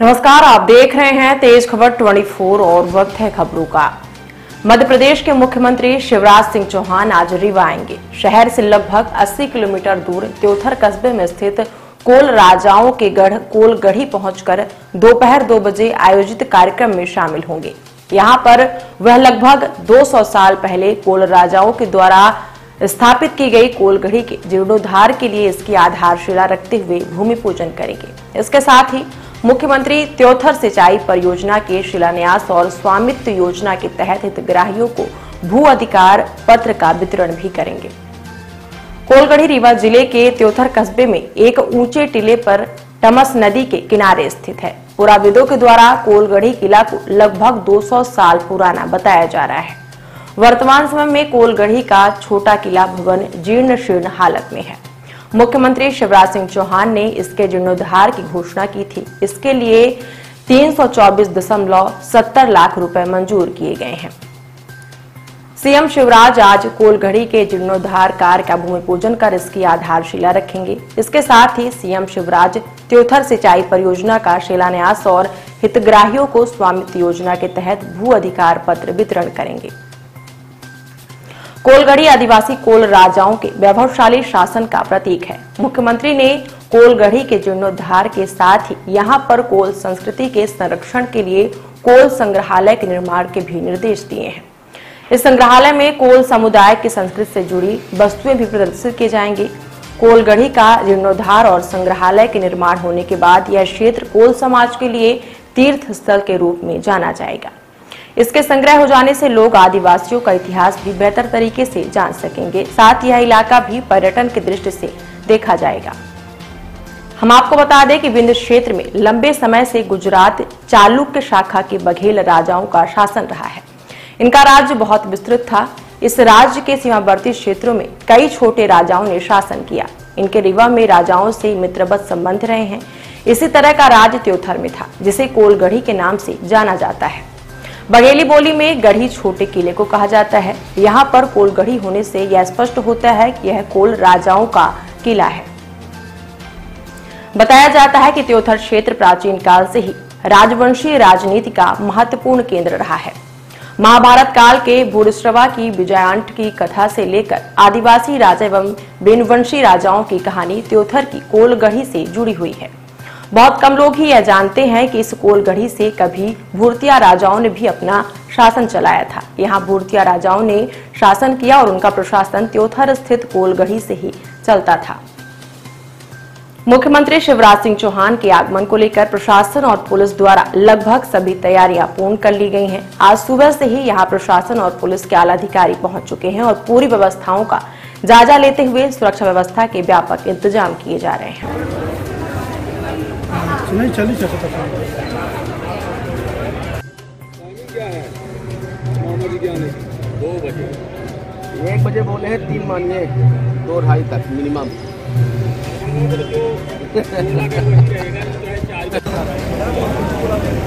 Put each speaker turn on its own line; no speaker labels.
नमस्कार, आप देख रहे हैं तेज खबर 24 और वक्त है खबरों का। मध्य प्रदेश के मुख्यमंत्री शिवराज सिंह चौहान आज रीवा आएँगे। शहर से लगभग 80 किलोमीटर दूर त्योथर कस्बे में स्थित कोल राजाओं के गढ़, कोल गढ़ी पहुंचकर दोपहर दो बजे आयोजित कार्यक्रम में शामिल होंगे। यहाँ पर वह लगभग 200 साल पहले कोल राजाओं के द्वारा स्थापित की गई कोलगढ़ी के जीर्णोद्धार के लिए इसकी आधारशिला रखते हुए भूमि पूजन करेंगे। इसके साथ ही मुख्यमंत्री त्योथर सिंचाई परियोजना के शिलान्यास और स्वामित्व योजना के तहत हितग्राहियों को भू अधिकार पत्र का वितरण भी करेंगे। कोलगढ़ी रीवा ज़िले के त्योथर कस्बे में एक ऊँचे टीले पर टमस नदी के किनारे स्थित है। पुराविदों के द्वारा कोलगढ़ी किला को लगभग 200 साल पुराना बताया जा रहा है। वर्तमान समय में कोलगढ़ी का छोटा किला भवन जीर्ण शीर्ण हालत में है। मुख्यमंत्री शिवराज सिंह चौहान ने इसके जीर्णोद्धार की घोषणा की थी। इसके लिए तीन लाख रुपए मंजूर किए गए हैं। सीएम शिवराज आज कोलगढ़ी के जीर्णोद्धार कार्य का भूमि पूजन कर इसकी आधारशिला रखेंगे। इसके साथ ही सीएम शिवराज त्योथर सिंचाई परियोजना का शिलान्यास और हितग्राहियों को स्वामित्व योजना के तहत भू अधिकार पत्र वितरण करेंगे। कोलगढ़ी आदिवासी कोल राजाओं के वैभवशाली शासन का प्रतीक है। मुख्यमंत्री ने कोलगढ़ी के जीर्णोद्धार के साथ ही यहाँ पर कोल संस्कृति के संरक्षण के लिए कोल संग्रहालय के निर्माण के भी निर्देश दिए हैं। इस संग्रहालय में कोल समुदाय की संस्कृति से जुड़ी वस्तुएँ भी प्रदर्शित की जाएँगी। कोलगढ़ी का जीर्णोद्धार और संग्रहालय के निर्माण होने के बाद यह क्षेत्र कोल समाज के लिए तीर्थ स्थल के रूप में जाना जाएगा। इसके संग्रह हो जाने से लोग आदिवासियों का इतिहास भी बेहतर तरीके से जान सकेंगे। साथ यह इलाका भी पर्यटन की दृष्टि से देखा जाएगा। हम आपको बता दें कि विंध्य क्षेत्र में लंबे समय से गुजरात चालुक्य शाखा के बघेल राजाओं का शासन रहा है। इनका राज्य बहुत विस्तृत था। इस राज्य के सीमावर्ती क्षेत्रों में कई छोटे राजाओं ने शासन किया। इनके रिवा में राजाओं से मित्रवत संबंध रहे हैं। इसी तरह का राज्य त्योथर में था, जिसे कोलगढ़ी के नाम से जाना जाता है। बघेली बोली में गढ़ी छोटे किले को कहा जाता है। यहाँ पर कोल गढ़ी होने से यह स्पष्ट होता है कि यह कोल राजाओं का किला है। बताया जाता है कि त्योथर क्षेत्र प्राचीन काल से ही राजवंशीय राजनीति का महत्वपूर्ण केंद्र रहा है। महाभारत काल के भूरश्रवा की विजयांट की कथा से लेकर आदिवासी राजा एवं बिनवंशी राजाओं की कहानी त्योथर की कोलगढ़ी से जुड़ी हुई है। बहुत कम लोग ही यह जानते हैं कि इस कोलगढ़ी से कभी भूरतिया राजाओं ने भी अपना शासन चलाया था। यहाँ भूरतिया राजाओं ने शासन किया और उनका प्रशासन त्योथर स्थित कोलगढ़ी से ही चलता था। मुख्यमंत्री शिवराज सिंह चौहान के आगमन को लेकर प्रशासन और पुलिस द्वारा लगभग सभी तैयारियाँ पूर्ण कर ली गई हैं। आज सुबह से ही यहाँ प्रशासन और पुलिस के आला अधिकारी पहुँच चुके हैं और पूरी व्यवस्थाओं का जायजा लेते हुए सुरक्षा व्यवस्था के व्यापक इंतज़ाम किए जा रहे हैं।
नहीं चली
है क्या नहीं दो बजे
एक बजे बोले हैं तीन मानिए दो ढाई तक मिनिमम
जो